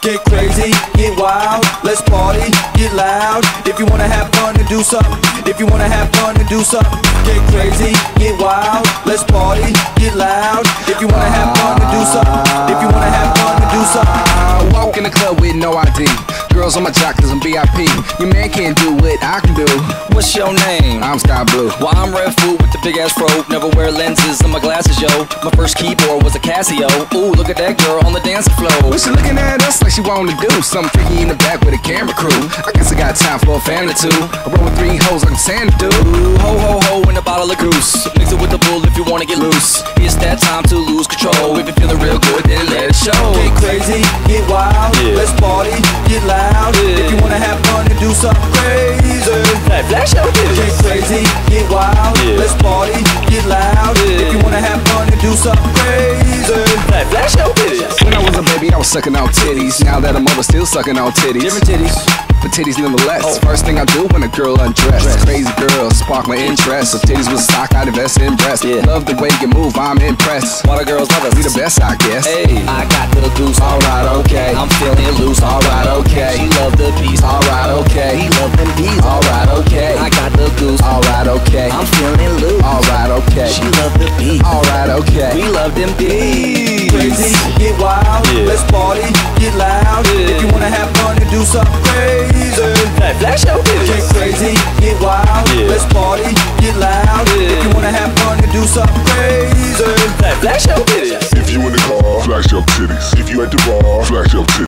Get crazy, get wild, let's party, get loud. If you wanna have fun and do something, if you wanna have fun and do something, get crazy, get wild, let's party, get loud. If you wanna have fun and do something, if you wanna have fun and do something. I walk in the club with no ID. Girls on my cause I'm VIP. Your man can't do what I can do. What's your name? I'm Sky Blu. Well, I'm Redfoo with the big ass fro. Never wear lenses on my glasses, yo. My first keyboard was a Casio. Ooh, look at that girl on the dancing floor. But she looking at us like she wanna do something freaky in the back with a camera crew. I guess I got time for a family too. I roll with three hoes like I'm Santa dude. Ooh, ho ho ho, in a bottle of goose. Mix it with the bull if you wanna get loose. It's that time to lose control. If you're feeling real good, then let flash your Get crazy, get wild, Yeah. let's party, get loud. Yeah. If you wanna have fun and do something crazy. Hey, flash your titties. When I was a baby, I was sucking on titties. Now that I'm older, still sucking on titties. Different titties. But titties nonetheless. Oh. First thing I do when a girl undressed. Crazy girl, spark my interest. If titties was stock, I'd invest in breasts. Yeah. Love the way you move, I'm impressed. What the girls love us. We the best, I guess. Hey, I got the goose. Alright, okay. I'm feeling loose. Alright, okay. She love the beast. Alright, okay. I'm feeling loose. Alright, okay. She love the beat. Alright, okay. We love them bees. Crazy, get wild, Yeah. let's party, get loud. Yeah. If you wanna have fun and do something crazy. Hey, flash your Get crazy, get wild, Yeah. let's party, get loud. Yeah. If you wanna have fun and do something crazy. Hey, flash your titties. If you in the car, flash your titties. If you at the bar, flash your titties.